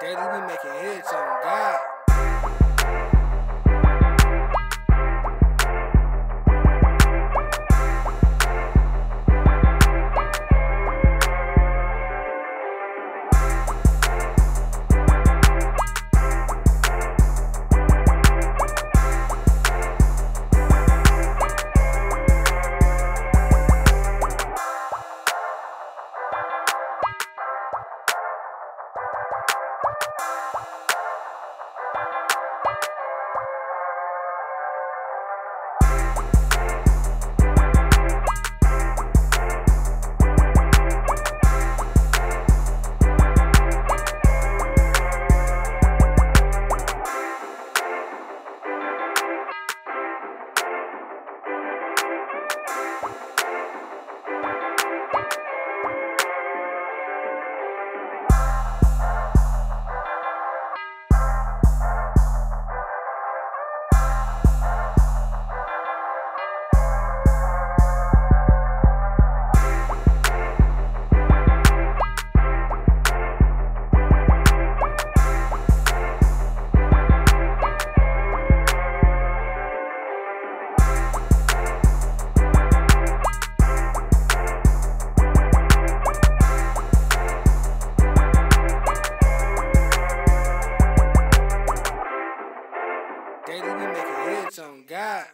Daily be making hits on God. God.